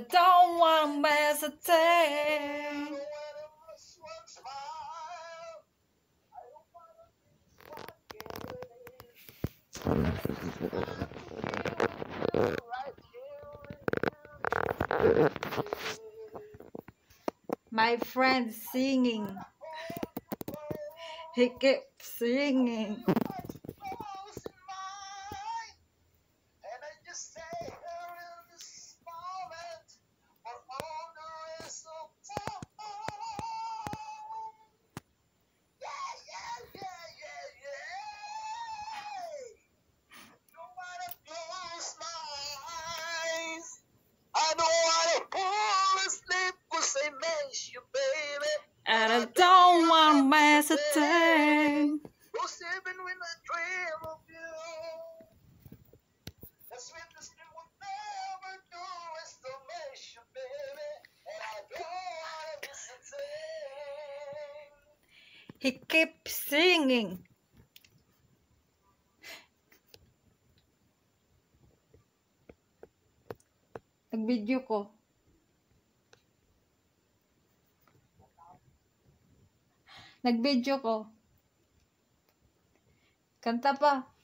don't want to hesitate. My friend singing. He kept singing. And I don't want to hesitate. Cause even when I dream of you, the sweetest thing we'll never do is to miss you, baby. And I don't wanna miss a thing. He kept singing. Nag-video ko. Nag-video ko. Kanta pa.